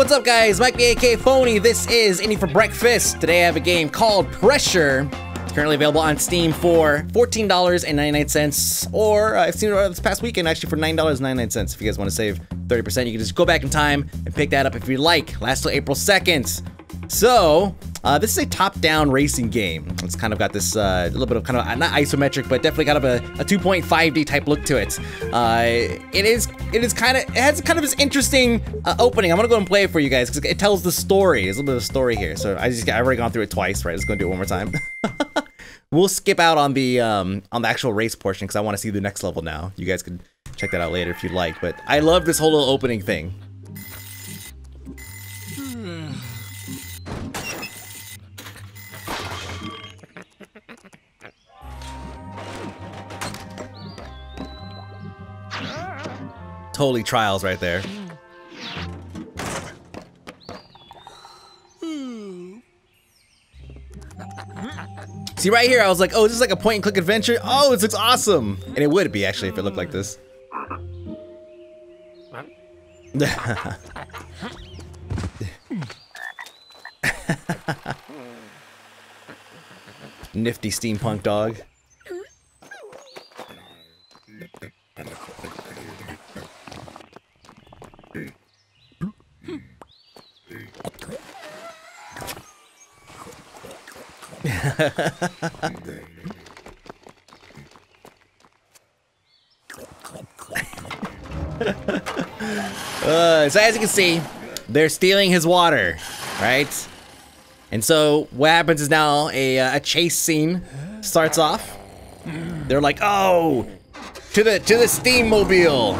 What's up guys, Mike the AK Fony, this is Indie for Breakfast. Today I have a game called Pressure. It's currently available on Steam for $14.99 or uh, I've seen it this past weekend actually for $9.99 if you guys want to save 30%. You can just go back in time and pick that up if you like. Last till April 2nd. So, uh, this is a top-down racing game. It's kind of got this uh, little bit of kind of not isometric, but definitely kind of a, a 2.5D type look to it. Uh, it is it is kind of it has kind of this interesting uh, opening. I'm gonna go and play it for you guys because it tells the story. There's a little bit of story here. So I just I've already gone through it twice, right? Just gonna do it one more time. we'll skip out on the um, on the actual race portion because I want to see the next level now. You guys can check that out later if you'd like. But I love this whole little opening thing. Totally trials right there. See, right here, I was like, oh, this is like a point and click adventure. Oh, this looks awesome. And it would be, actually, if it looked like this. Nifty steampunk dog. Uh, so as you can see, they're stealing his water, right? And so what happens is now a, uh, a chase scene starts off. They're like, oh, to the to the steam mobile,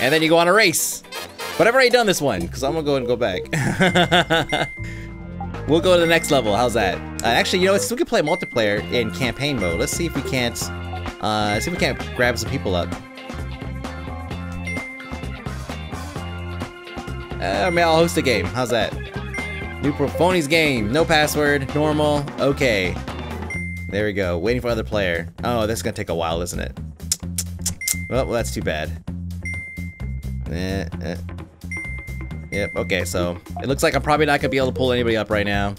And then you go on a race. But I've already done this one, because I'm gonna go and go back. we'll go to the next level, how's that? Uh, actually, you know, we can play multiplayer in campaign mode. Let's see if we can't, uh, see if we can't grab some people up. Uh, maybe I'll host a game, how's that? New Fony's game, no password, normal, okay. There we go, waiting for other player. Oh, this is gonna take a while, isn't it? Well, well that's too bad. Eh, eh. Yep, okay, so it looks like I'm probably not gonna be able to pull anybody up right now.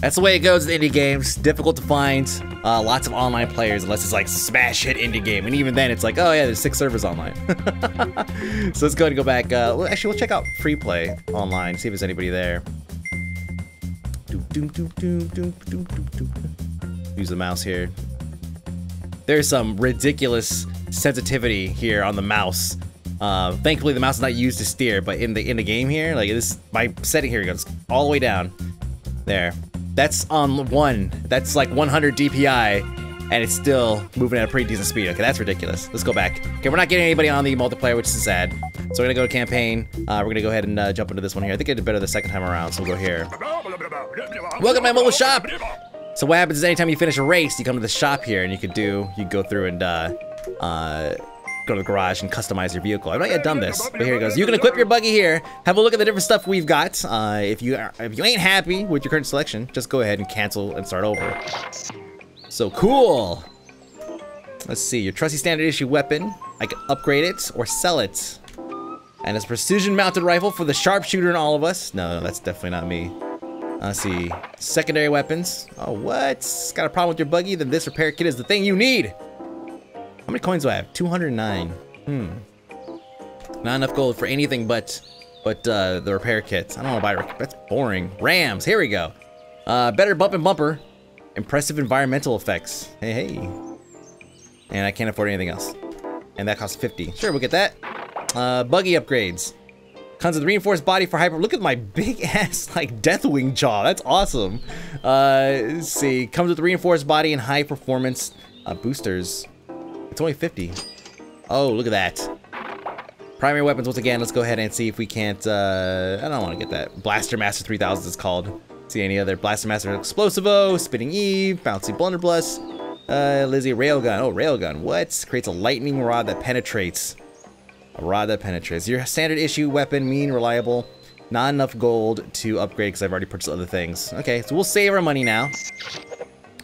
That's the way it goes in indie games. Difficult to find uh, lots of online players unless it's like smash hit indie game. And even then it's like, oh yeah, there's six servers online. so let's go and go back. Uh, actually, we'll check out free play online, see if there's anybody there. Use the mouse here. There's some ridiculous sensitivity here on the mouse. Uh, thankfully, the mouse is not used to steer, but in the in the game here, like this, my setting here goes all the way down. There, that's on one. That's like 100 DPI, and it's still moving at a pretty decent speed. Okay, that's ridiculous. Let's go back. Okay, we're not getting anybody on the multiplayer, which is sad. So we're gonna go to campaign. Uh, we're gonna go ahead and uh, jump into this one here. I think I did better the second time around, so we'll go here. Welcome to my mobile shop. So what happens is anytime you finish a race, you come to the shop here, and you could do, you go through and uh, uh, go to the garage and customize your vehicle. I've not yet done this, but here it goes. You can equip your buggy here. Have a look at the different stuff we've got. Uh, if you are, if you ain't happy with your current selection, just go ahead and cancel and start over. So cool. Let's see, your trusty standard issue weapon. I can upgrade it or sell it. And it's precision mounted rifle for the sharpshooter in all of us. No, no, that's definitely not me. Let's see. Secondary weapons. Oh, what? Got a problem with your buggy? Then this repair kit is the thing you need. How many coins do I have? 209. Hmm. Not enough gold for anything but but uh, the repair kits. I don't want to buy. That's boring. Rams. Here we go. Uh, better bump and bumper. Impressive environmental effects. Hey, hey. And I can't afford anything else. And that costs 50. Sure, we'll get that. Uh, buggy upgrades. Comes with reinforced body for hyper. Look at my big ass like Deathwing jaw. That's awesome. Uh, see. Comes with reinforced body and high performance uh, boosters. It's only 50. Oh, look at that. Primary weapons, once again, let's go ahead and see if we can't, uh, I don't want to get that. Blaster Master 3000 is called. See any other Blaster Master Explosivo, Spitting Eve, Bouncy Blunderbuss, uh, Lizzie Railgun. Oh, Railgun, what? Creates a lightning rod that penetrates. A rod that penetrates. Your standard issue weapon, mean, reliable. Not enough gold to upgrade because I've already purchased other things. Okay, so we'll save our money now.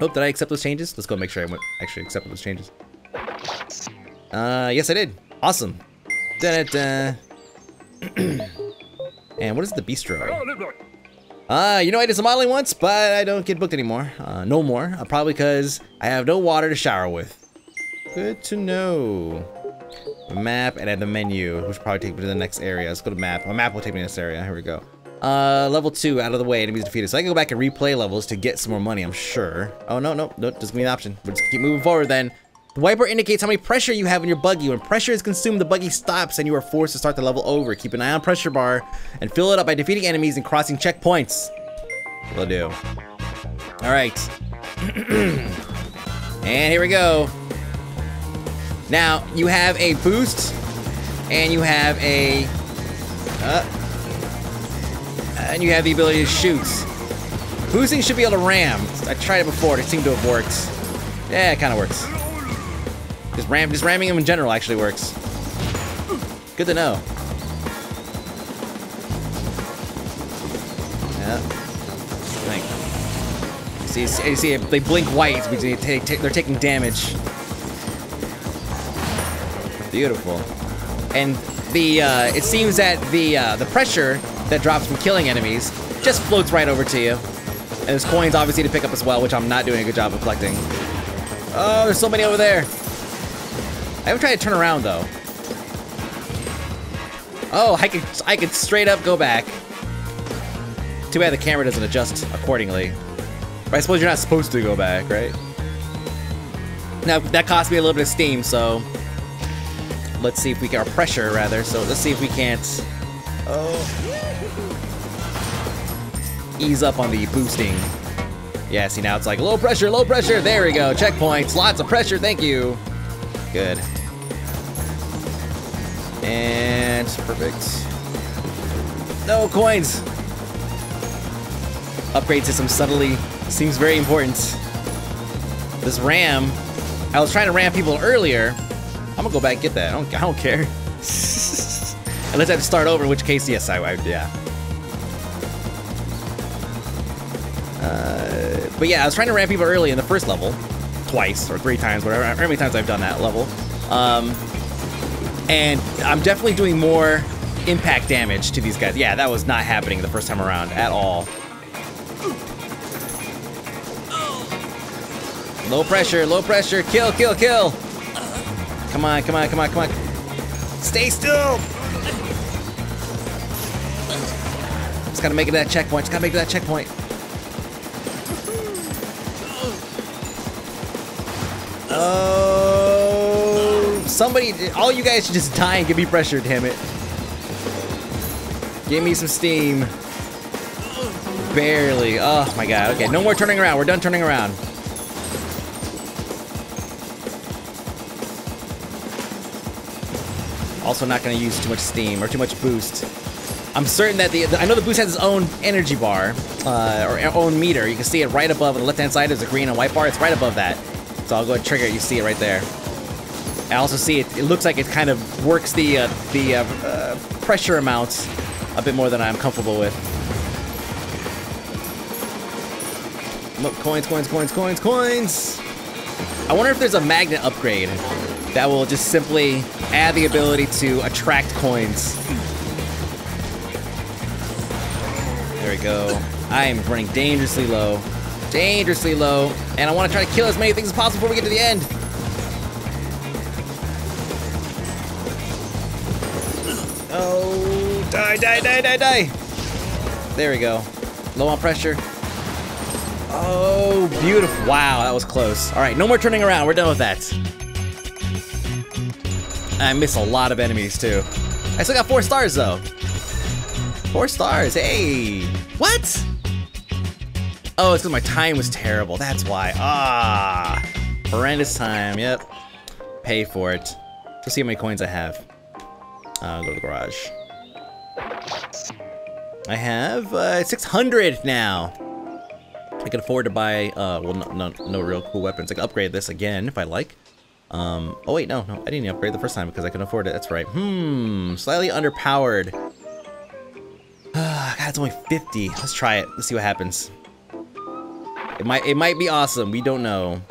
Oh, did I accept those changes? Let's go make sure I actually accept those changes. Uh, yes I did. Awesome. Da -da -da. And what is the bistro? Uh, you know, I did some modeling once, but I don't get booked anymore. Uh, no more. Uh, probably because I have no water to shower with. Good to know. Map and at the menu, which probably take me to the next area. Let's go to map. My map will take me to this area. Here we go. Uh, level two, out of the way, enemies defeated. So I can go back and replay levels to get some more money, I'm sure. Oh, no, no, no, just give me an option. We'll just keep moving forward then. The wiper indicates how many pressure you have in your buggy. When pressure is consumed, the buggy stops and you are forced to start the level over. Keep an eye on pressure bar and fill it up by defeating enemies and crossing checkpoints. Will do. All right. and here we go. Now, you have a boost and you have a... Uh, and you have the ability to shoot. Boosting should be able to ram. I tried it before, it seemed to have worked. Yeah, it kind of works. Just ram, just ramming them in general actually works. Good to know. Yeah. Think. See, see, see, they blink white because they take, take, they're taking damage. Beautiful. And the uh, it seems that the uh, the pressure that drops from killing enemies just floats right over to you. And there's coins obviously to pick up as well, which I'm not doing a good job of collecting. Oh, there's so many over there. I haven't tried to turn around though. Oh, I could I could straight up go back. Too bad the camera doesn't adjust accordingly. But I suppose you're not supposed to go back, right? Now that cost me a little bit of steam, so let's see if we can, pressure rather. So let's see if we can't. Oh. Ease up on the boosting. Yeah, see now it's like low pressure, low pressure. There we go. Checkpoints, lots of pressure. Thank you. Good. And perfect. No coins. Upgrade system subtly seems very important. This ram, I was trying to ram people earlier. I'm gonna go back and get that. I don't, I don't care. Unless I have to start over, in which case, yes, I, I yeah. Uh, but yeah, I was trying to ram people early in the first level, twice or three times, whatever, how many times I've done that level. Um, and I'm definitely doing more impact damage to these guys. Yeah, that was not happening the first time around at all. Low pressure, low pressure, kill, kill, kill. Come on, come on, come on, come on. Stay still. Just gotta make it to that checkpoint. Just gotta make it to that checkpoint. Oh, somebody, all you guys should just die and give me pressure, damn it. Give me some steam. Barely. Oh my god. Okay, no more turning around. We're done turning around. Also not going to use too much steam or too much boost. I'm certain that the, I know the boost has its own energy bar uh, or own meter. You can see it right above on the left hand side. is a green and white bar. It's right above that. So I'll go and trigger it. You see it right there. I also see it. It looks like it kind of works the uh, the uh, uh, pressure amounts a bit more than I'm comfortable with. Look, coins, coins, coins, coins, coins. I wonder if there's a magnet upgrade that will just simply add the ability to attract coins. There we go. I am running dangerously low. Dangerously low. And I want to try to kill as many things as possible before we get to the end. Oh, die, die, die, die, die. There we go. Low on pressure. Oh, beautiful. Wow, that was close. All right, no more turning around. We're done with that. I miss a lot of enemies, too. I still got four stars, though. Four stars, hey! What? Oh, it's because my time was terrible. That's why. Ah! Horrendous time, yep. Pay for it. Let's see how many coins I have. Uh, go to the garage. I have uh, 600 now. I can afford to buy, uh, well, no, no, no real cool weapons. I can upgrade this again if I like. Um, oh wait, no, no, I didn't upgrade the first time because I can afford it. That's right. Hmm, slightly underpowered. God, it's only 50. Let's try it. Let's see what happens. It might, it might be awesome. We don't know.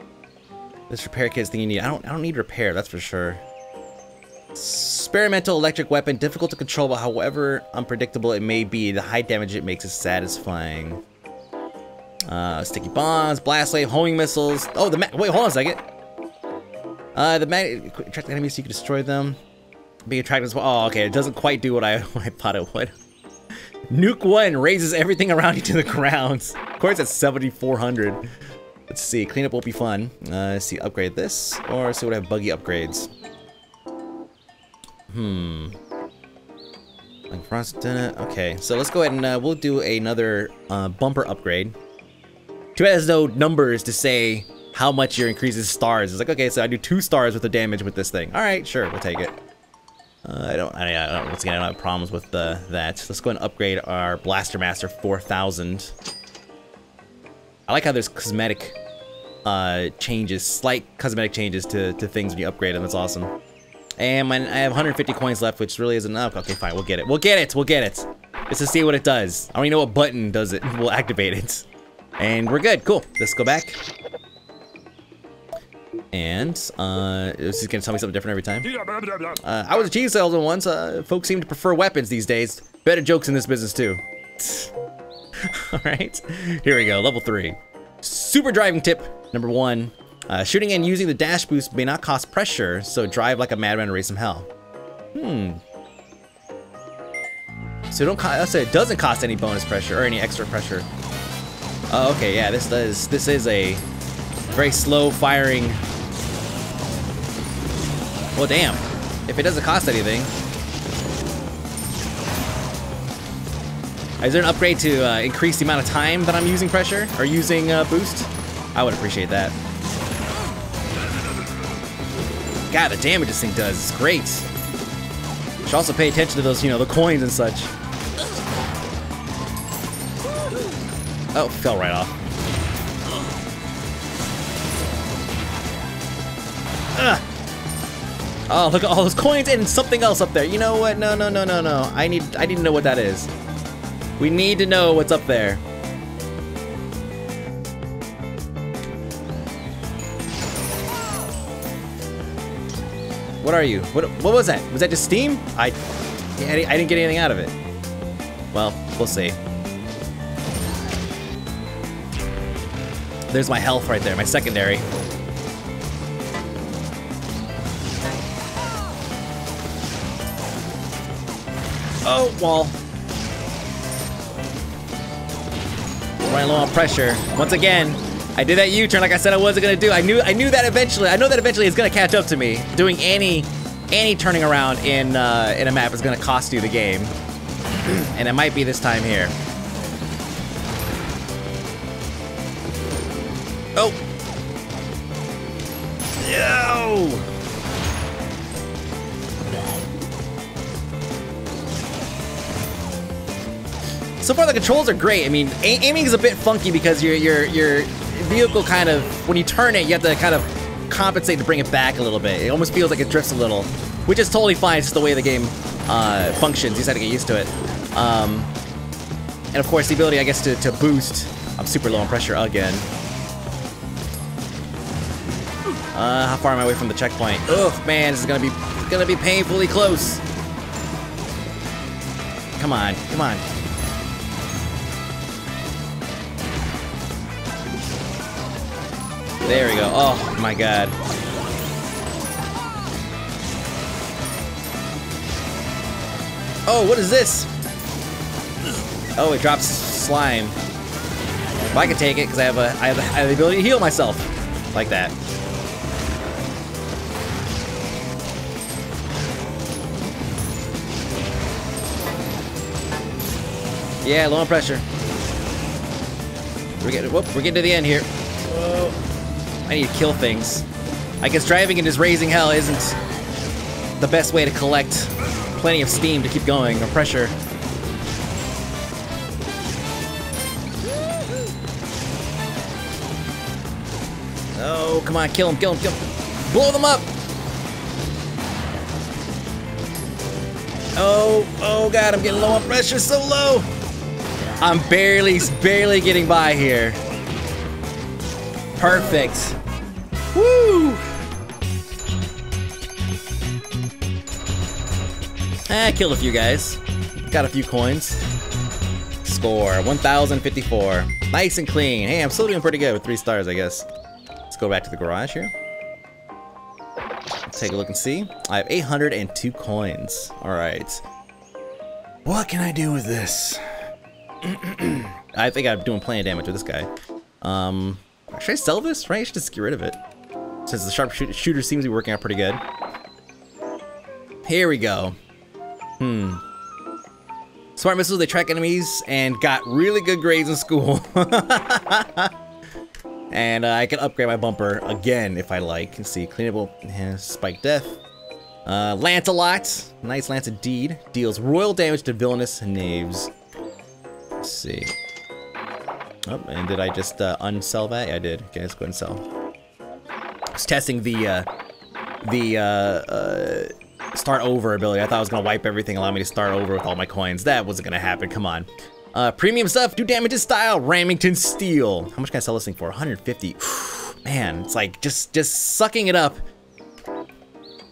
This repair kit thing you need. I don't, I don't need repair. That's for sure. experimental electric weapon, difficult to control, but however unpredictable it may be, the high damage it makes is satisfying. Uh, sticky bombs, blast wave, homing missiles. Oh, the wait, hold on a second. Uh, the mag attract enemies so you can destroy them. Being attracted as well. Oh, okay, it doesn't quite do what I, what I thought it would. Nuke 1 raises everything around you to the ground. Course, at 7,400. Let's see, cleanup won't be fun. Uh, let's see, upgrade this, or see what I have buggy upgrades. Hmm. Okay, so let's go ahead and uh, we'll do another uh, bumper upgrade. Too bad there's no numbers to say how much your increases stars. It's like, okay, so I do two stars with the damage with this thing. All right, sure, we'll take it. Uh, I don't, I, I don't, once again, I don't have problems with the, that. Let's go and upgrade our Blaster Master 4000. I like how there's cosmetic uh, changes, slight cosmetic changes to, to things when you upgrade them. That's awesome. And my, I have 150 coins left, which really isn't enough. Okay, fine, we'll get it. We'll get it, we'll get it. Just to see what it does. I don't even know what button does it. We'll activate it. And we're good, cool. Let's go back. And, uh, this is gonna tell me something different every time. Uh, I was a cheese salesman once. Uh, folks seem to prefer weapons these days. Better jokes in this business, too. Alright, here we go, level 3. Super driving tip number 1. Uh, shooting and using the dash boost may not cost pressure, so drive like a madman and raise some hell. Hmm. So don't so it doesn't cost any bonus pressure or any extra pressure. Oh, okay, yeah, this does. This is a very slow firing. Well, damn. If it doesn't cost anything, Is there an upgrade to uh, increase the amount of time that I'm using pressure or using uh, boost? I would appreciate that. God, the damage this thing does is great. Should also pay attention to those, you know, the coins and such. Oh, fell right off. Ugh. Oh, look at all those coins and something else up there. You know what? No, no, no, no, no. I need I need to know what that is. We need to know what's up there. What are you? What what was that? Was that just steam? I I didn't get anything out of it. Well, we'll see. There's my health right there, my secondary. Oh, wall. Running low on pressure. Once again, I did that U-turn like I said I wasn't gonna do. I knew I knew that eventually. I know that eventually it's gonna catch up to me. Doing any any turning around in uh, in a map is gonna cost you the game, and it might be this time here. Oh. Yo. Far the controls are great. I mean, aiming is a bit funky because your your your vehicle kind of when you turn it, you have to kind of compensate to bring it back a little bit. It almost feels like it drifts a little, which is totally fine. It's just the way the game uh, functions. You just have to get used to it. Um, and of course, the ability, I guess, to, to boost. I'm super low on pressure again. Uh, how far am I away from the checkpoint? Ugh, man, this is gonna be gonna be painfully close. Come on, come on. There we go. Oh my god. Oh, what is this? Oh, it drops slime. Well, I can take it because I have a I have, I have the ability to heal myself like that. Yeah, low on pressure. We're getting, whoop, we're getting to the end here. Whoa. I need to kill things. I guess driving into raising hell isn't the best way to collect plenty of steam to keep going, or pressure. Oh, come on, kill him, kill him, kill him. Blow them up! Oh, oh god, I'm getting low on pressure, so low! I'm barely, barely getting by here. Perfect. Woo! Eh, killed a few guys. Got a few coins. Score, 1,054. Nice and clean. Hey, I'm still doing pretty good with three stars, I guess. Let's go back to the garage here. Let's Take a look and see. I have 802 coins. Alright. What can I do with this? I think I'm doing plenty of damage with this guy. Um, should I sell this? Right, I should just get rid of it. Since the sharpshooter seems to be working out pretty good. Here we go. Hmm. Smart missiles, they track enemies and got really good grades in school. and uh, I can upgrade my bumper again if I like. Can see cleanable yeah, spike death. Uh, Lance-a-Lot, nice Lance indeed. deals royal damage to villainous knaves. Let's see. Oh, and did I just uh, unsell that? Yeah, I did. Okay, let's go and sell. Was testing the uh, the uh, uh start over ability. I thought I was gonna wipe everything, allow me to start over with all my coins. That wasn't gonna happen, come on. Uh, premium stuff, do damage in style, Ramington Steel. How much can I sell this thing for? 150. Man, it's like just just sucking it up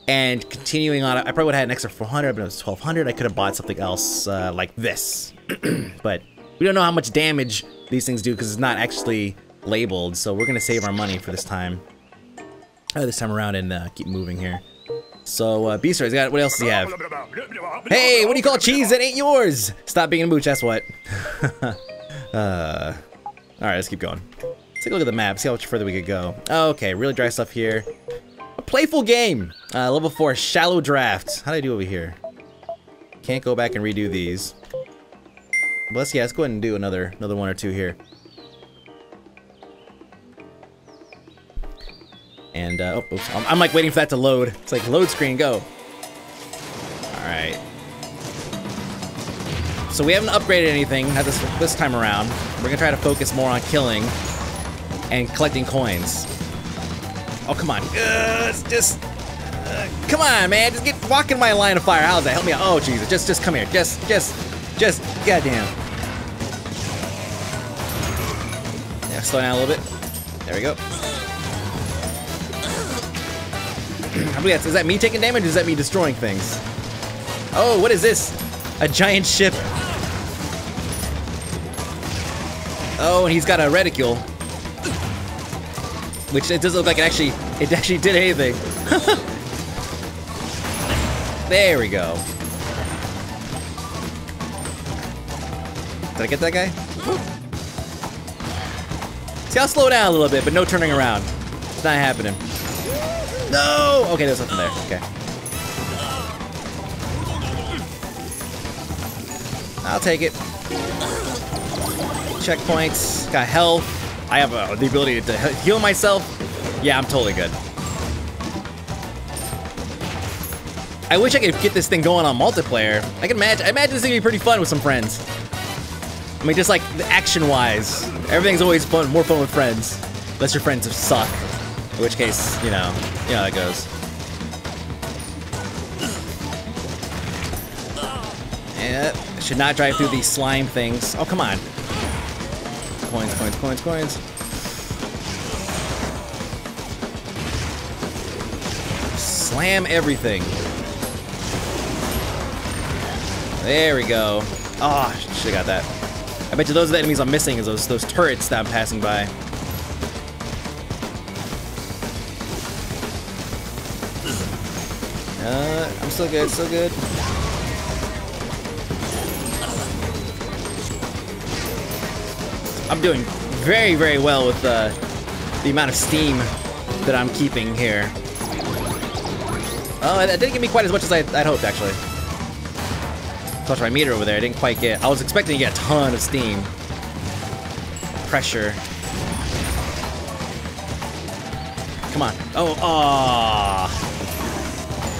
and continuing on. I probably would have had an extra 400, but it was 1200. I could have bought something else uh, like this. but we don't know how much damage these things do because it's not actually labeled. So we're gonna save our money for this time. Uh, this time around and uh, keep moving here. So, uh, Beastars, got what else does he have? Hey, what do you call cheese that ain't yours? Stop being a mooch, that's what. uh, Alright, let's keep going. Let's take a look at the map, see how much further we could go. Okay, really dry stuff here. A playful game! Uh, level 4, Shallow Draft. How do I do over here? Can't go back and redo these. But let's, yeah, let's go ahead and do another, another one or two here. And, uh, oh, oops, I'm, I'm, like waiting for that to load. It's like, load screen, go. Alright. So we haven't upgraded anything not this, this time around. We're gonna try to focus more on killing and collecting coins. Oh, come on. Uh, just, uh, come on, man. Just get, walk in my line of fire. How's that? Help me out. Oh, Jesus. Just, just come here. Just, just, just, goddamn. Yeah, slow down a little bit. There we go. I believe that's, is that me taking damage or is that me destroying things? Oh, what is this? A giant ship. Oh, and he's got a reticule. Which it doesn't look like it actually, it actually did anything. there we go. Did I get that guy? See, I'll slow down a little bit, but no turning around. It's not happening. No! Okay, there's nothing there. Okay. I'll take it. Checkpoints. Got health. I have uh, the ability to heal myself. Yeah, I'm totally good. I wish I could get this thing going on multiplayer. I can imagine. I imagine this thing would be pretty fun with some friends. I mean, just like action-wise, everything's always fun, more fun with friends. Unless your friends suck. In which case, you know, you know how that goes. Yeah, should not drive through these slime things. Oh, come on. Coins, coins, coins, coins. Slam everything. There we go. Ah, oh, should've got that. I bet you those are the enemies I'm missing is those, those turrets that I'm passing by. Uh, I'm still good, still good. I'm doing very, very well with uh, the amount of steam that I'm keeping here. Oh, that didn't give me quite as much as I, would hoped, actually. Touch my meter over there, I didn't quite get... I was expecting to get a ton of steam. Pressure. Come on. Oh, ah.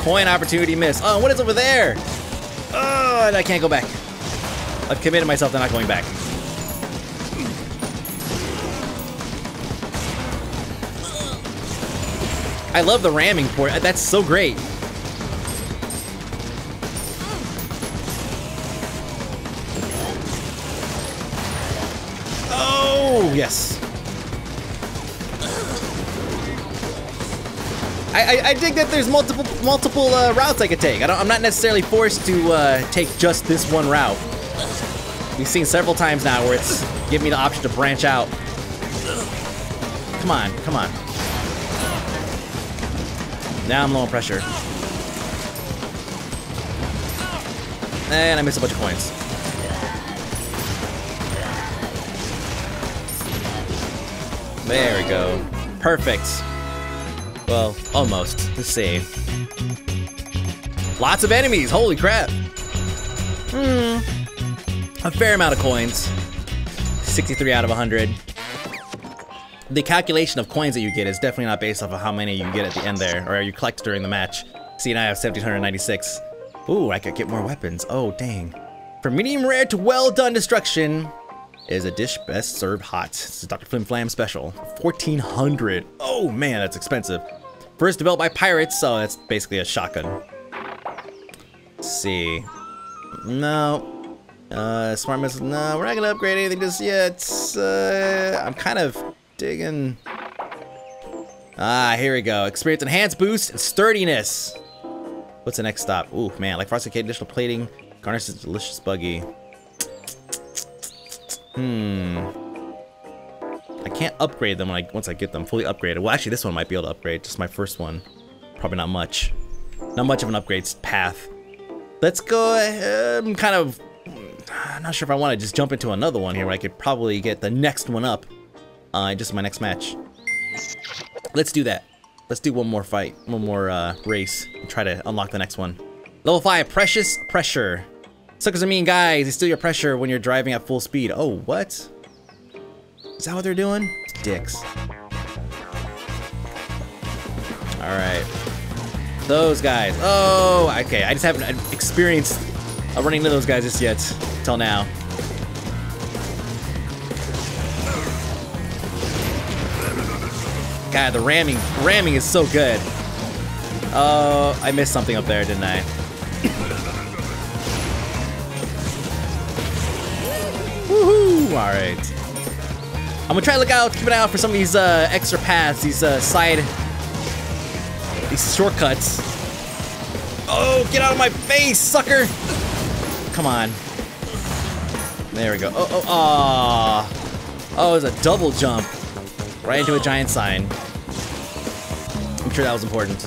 Coin opportunity miss. Oh, what is over there? Oh, and I can't go back. I've committed myself to not going back. I love the ramming port. That's so great. Oh, yes. I, I, I dig that there's multiple multiple uh, routes I could take. I I'm not necessarily forced to uh, take just this one route. We've seen several times now where it's giving me the option to branch out. Come on, come on. Now I'm low on pressure. And I missed a bunch of coins. There we go. Perfect. Well, almost. Let's see. Lots of enemies, holy crap. Hmm. A fair amount of coins. 63 out of 100. The calculation of coins that you get is definitely not based off of how many you get at the end there, or you collect during the match. See, and I have 1796. Ooh, I could get more weapons. Oh, dang. From medium rare to well done destruction, is a dish best served hot. It's a Dr. Flim Flam special. 1400. Oh man, that's expensive. First developed by pirates, so that's basically a shotgun. Let's see. No. Uh, smart missile. No, we're not gonna upgrade anything just yet. Uh, I'm kind of digging. Ah, here we go. Experience enhanced boost and sturdiness. What's the next stop? Ooh, man, like frosted cake, additional plating, garnishes delicious buggy. Hmm. Can't upgrade them when I, once I get them fully upgraded. Well, actually, this one might be able to upgrade. Just my first one. Probably not much. Not much of an upgrade path. Let's go. I'm kind of... I'm not sure if I want to just jump into another one here where I could probably get the next one up. Uh, just my next match. Let's do that. Let's do one more fight. One more uh, race. And try to unlock the next one. Level 5, Precious Pressure. Suckers are mean guys. They steal your pressure when you're driving at full speed. Oh, what? Is that what they're doing? Dicks. Alright. Those guys. Oh, okay. I just haven't experienced running into those guys just yet. Till now. God, the ramming, ramming is so good. Oh, I missed something up there, didn't I? Woohoo! Alright. I'm gonna try to look out, keep an eye out for some of these uh, extra paths, these uh, side, these shortcuts. Oh, get out of my face, sucker! Come on. There we go. Oh, oh, oh. Oh, it was a double jump. Right into a giant sign. I'm sure that was important.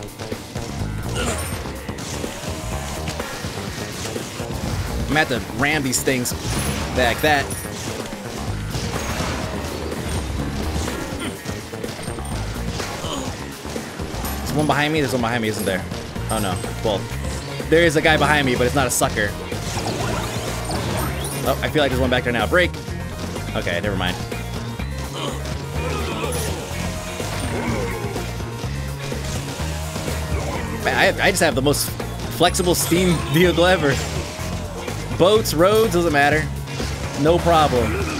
I'm gonna have to ram these things back that. One behind me, there's one behind me, isn't there? Oh no. Well, there is a guy behind me, but it's not a sucker. Oh, I feel like there's one back there now. Break! Okay, never mind. Man, I, I just have the most flexible steam vehicle ever. Boats, roads, doesn't matter. No problem.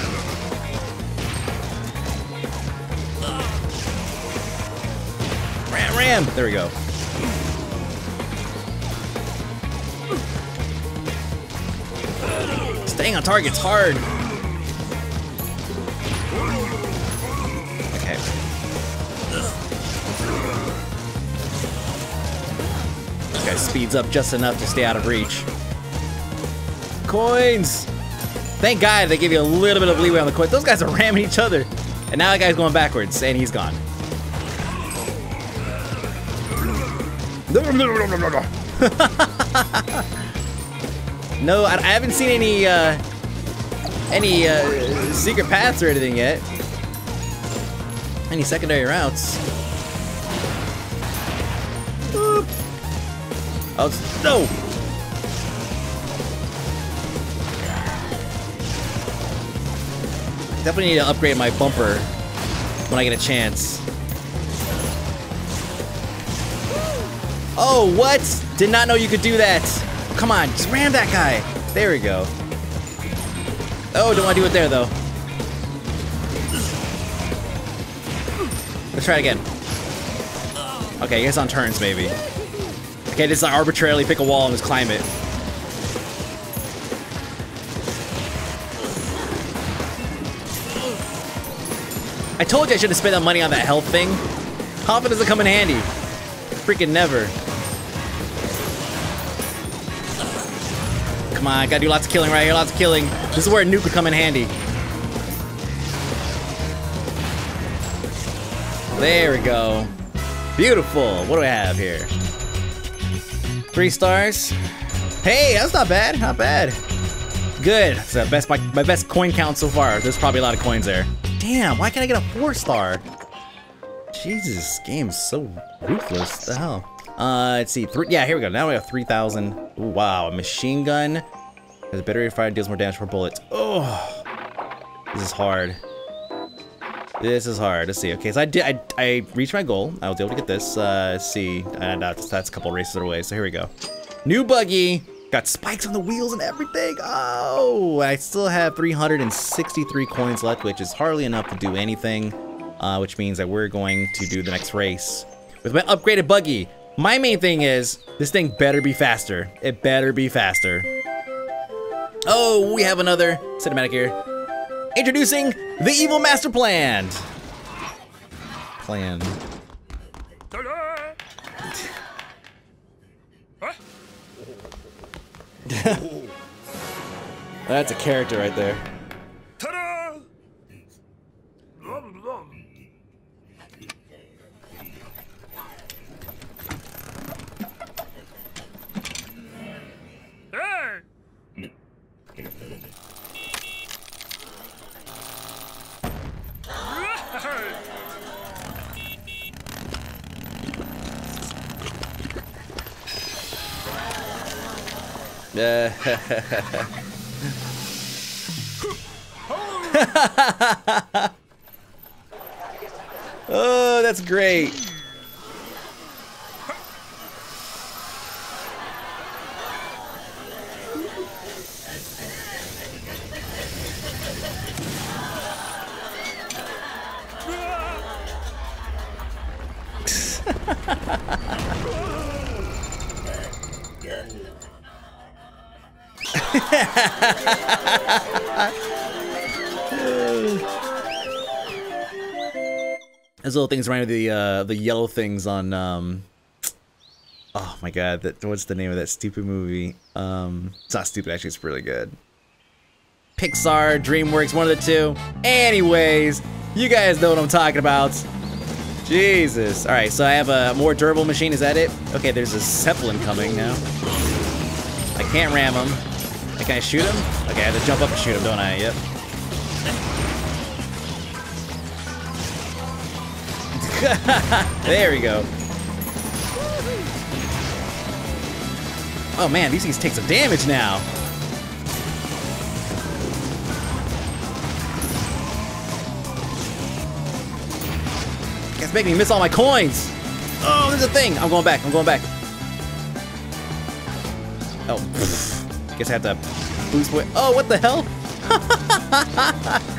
Ram! There we go. Staying on target's hard. Okay. This guy speeds up just enough to stay out of reach. Coins! Thank God they give you a little bit of leeway on the coins. Those guys are ramming each other. And now that guy's going backwards, and he's gone. no, I, I, haven't seen any, uh, any, uh, secret paths or anything yet. Any secondary routes. Boop. Oh, no! Definitely need to upgrade my bumper when I get a chance. Oh, what? Did not know you could do that. Come on, just ram that guy. There we go. Oh, don't want to do it there, though. Let's try it again. Okay, I guess on turns, maybe. Okay, just like arbitrarily pick a wall and just climb it. I told you I should have spent that money on that health thing. Hopping doesn't come in handy. freaking never. On, gotta do lots of killing right here, lots of killing. This is where a nuke would come in handy. There we go. Beautiful. What do I have here? Three stars. Hey, that's not bad. Not bad. Good. That's the best my, my best coin count so far. There's probably a lot of coins there. Damn, why can't I get a four star? Jesus, game's so ruthless. the hell? Uh, let's see. Three, yeah, here we go. Now we have 3,000. Wow, a machine gun. Rate of fire, deals more damage per bullet. Oh, this is hard. This is hard. Let's see. Okay, so I did. I, I reached my goal. I was able to get this. Uh, let's see. And that's, that's a couple races away. So here we go. New buggy. Got spikes on the wheels and everything. Oh, I still have 363 coins left, which is hardly enough to do anything. Uh, which means that we're going to do the next race with my upgraded buggy. My main thing is this thing better be faster. It better be faster. Oh, we have another cinematic here. Introducing the Evil Master Plan. Plan. That's a character right there. oh, that's great. Little things remind me of the uh, the yellow things on um, oh my god, that what's the name of that stupid movie? Um, it's not stupid actually, it's really good. Pixar, DreamWorks, one of the two. Anyways, you guys know what I'm talking about. Jesus. All right, so I have a more durable machine. Is that it? Okay, there's a Zeppelin coming now. I can't ram him. Can I shoot him? Okay, I have to jump up and shoot him, don't I? Yep. there we go. Oh man, these things take some damage now. It's making me miss all my coins. Oh, there's a thing. I'm going back. I'm going back. Oh, guess I have to boost way. Oh, what the hell?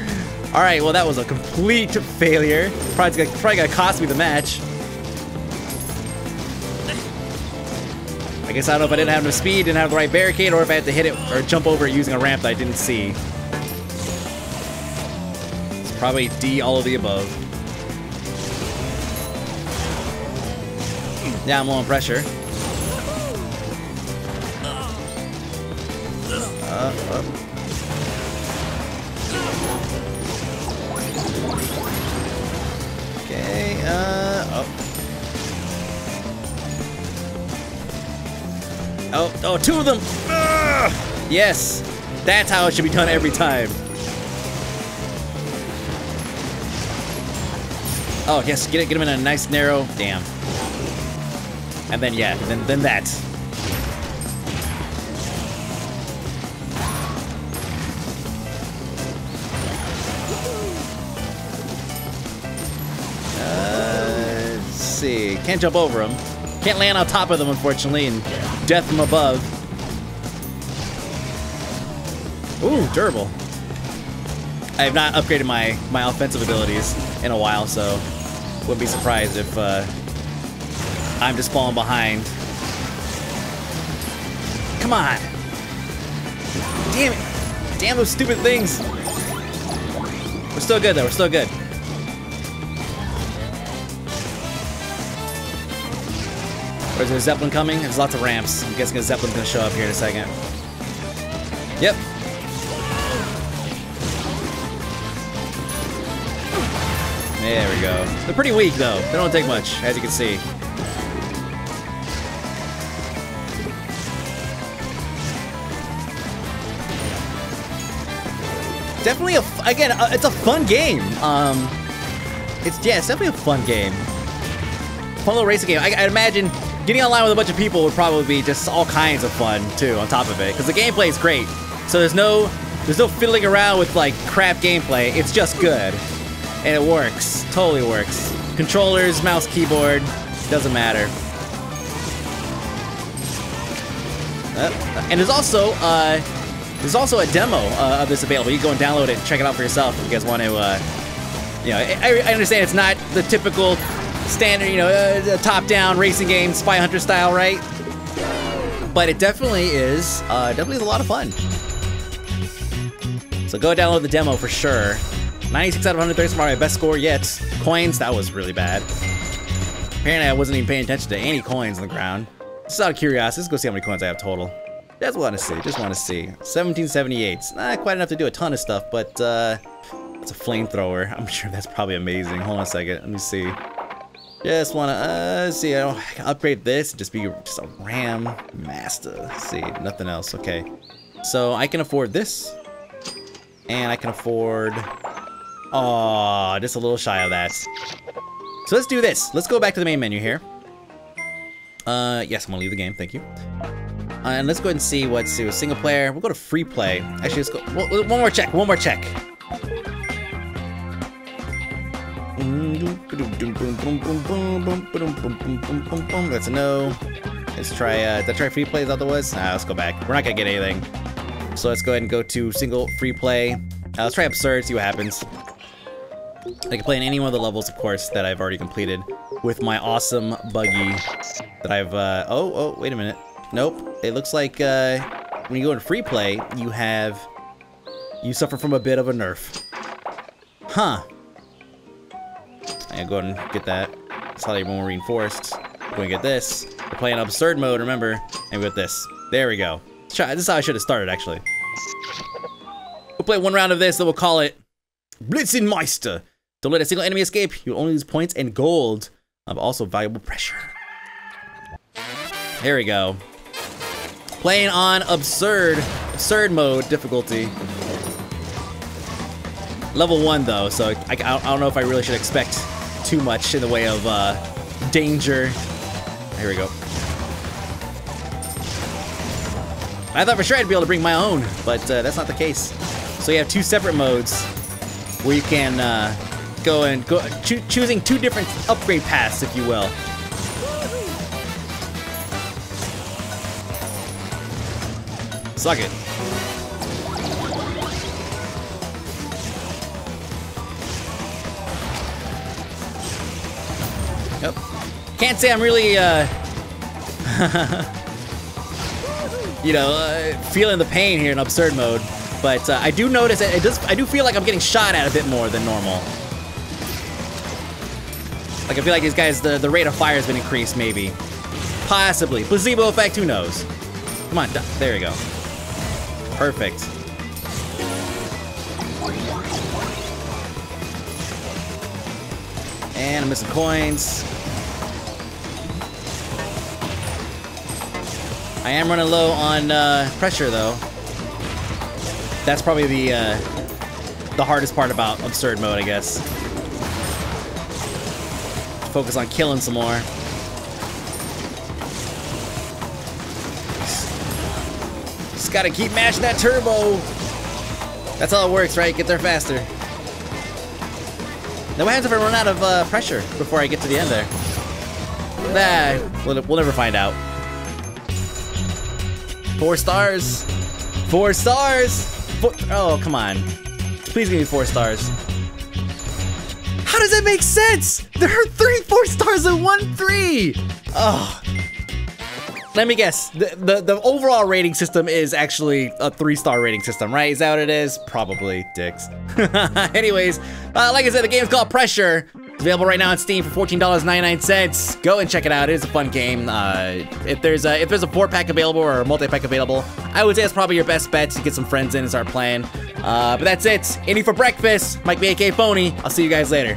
All right, well that was a complete failure. Probably gonna, probably gonna cost me the match. I guess I don't know if I didn't have enough speed, didn't have the right barricade, or if I had to hit it or jump over it using a ramp that I didn't see. It's probably D, all of the above. Yeah, I'm low on pressure. Uh, uh. Okay, uh, oh. Oh, oh, two of them! Ugh! Yes! That's how it should be done every time. Oh, yes, get it, get him in a nice narrow, damn. And then, yeah, then, then that. Can't jump over them. Can't land on top of them, unfortunately, and death from above. Ooh, durable. I have not upgraded my, my offensive abilities in a while, so wouldn't be surprised if uh, I'm just falling behind. Come on! Damn it! Damn those stupid things! We're still good, though. We're still good. Or is there a Zeppelin coming? There's lots of ramps. I'm guessing a Zeppelin's gonna show up here in a second. Yep. There we go. They're pretty weak though. They don't take much, as you can see. Definitely a, again, uh, it's a fun game. Um, it's, yeah, it's definitely a fun game. Fun little racing game. I, I imagine getting online with a bunch of people would probably be just all kinds of fun too on top of it because the gameplay is great. So there's no there's no fiddling around with like crap gameplay. It's just good. And it works. Totally works. Controllers mouse keyboard doesn't matter. Uh, and there's also uh, there's also a demo uh, of this available. You can go and download it and check it out for yourself if you guys want to uh, you know I, I understand it's not the typical standard, you know, uh, top-down racing game, Spy Hunter style, right? But it definitely is, uh, definitely is a lot of fun. So go download the demo for sure. 96 out of 100, that's my best score yet. Coins, that was really bad. Apparently I wasn't even paying attention to any coins on the ground. Just out of curiosity, let's go see how many coins I have total. Just want to see, just want to see. 1778, not quite enough to do a ton of stuff, but uh, it's a flamethrower. I'm sure that's probably amazing. Hold on a second, let me see. Just wanna, uh, see, I, can upgrade this, just be just a RAM master. See, nothing else, okay. So I can afford this, and I can afford, oh, just a little shy of that. So let's do this. Let's go back to the main menu here. Uh, yes, I'm gonna leave the game, thank you. Uh, and let's go ahead and see what's single player. We'll go to free play. Actually, let's go, one more check, one more check. That's a no. Let's try, uh, did try free play? Is that was? Nah, let's go back. We're not gonna get anything. So let's go ahead and go to single free play. Uh, let's try absurd, see what happens. I can play in any one of the levels, of course, that I've already completed with my awesome buggy that I've, uh, oh, oh, wait a minute. Nope. It looks like, uh, when you go into free play, you have, you suffer from a bit of a nerf. Huh. I go ahead and get that. Slightly more reinforced. Go and get this. We're playing absurd mode, remember? And with this. There we go. This is how I should have started, actually. We'll play one round of this, then we'll call it Blitzenmeister. Don't let a single enemy escape. You'll only lose points and gold, but also valuable pressure. There we go. Playing on absurd, absurd mode difficulty. Level one though, so I, I don't know if I really should expect too much in the way of uh, danger. Here we go. I thought for sure I'd be able to bring my own, but uh, that's not the case. So you have two separate modes where you can uh, go and go cho choosing two different upgrade paths, if you will. Suck it. Can't say I'm really, uh, you know, uh, feeling the pain here in absurd mode, but uh, I do notice it, it does. I do feel like I'm getting shot at a bit more than normal. Like I feel like these guys, the the rate of fire has been increased, maybe, possibly placebo effect. Who knows? Come on, there you go. Perfect. And I'm missing coins. I am running low on uh, pressure, though. That's probably the uh, the hardest part about absurd mode, I guess. Focus on killing some more. Just gotta keep mashing that turbo. That's how it works, right? Get there faster. Now what happens if I run out of uh, pressure before I get to the end there? Nah, we'll, we'll never find out. Four stars. Four stars. Four oh, come on. Please give me four stars. How does that make sense? There are three four stars and one three. Oh. Let me guess. The, the, the overall rating system is actually a three-star rating system, right? Is that what it is? Probably, dicks. Anyways, uh, like I said, the game's called Pressure. It's available right now on Steam for $14.99. Go and check it out. It is a fun game. Uh, if there's a if there's a four pack available or a multi pack available, I would say it's probably your best bet to get some friends in and start playing. Uh, but that's it. Indie for breakfast. Mike B, aka Fony. I'll see you guys later.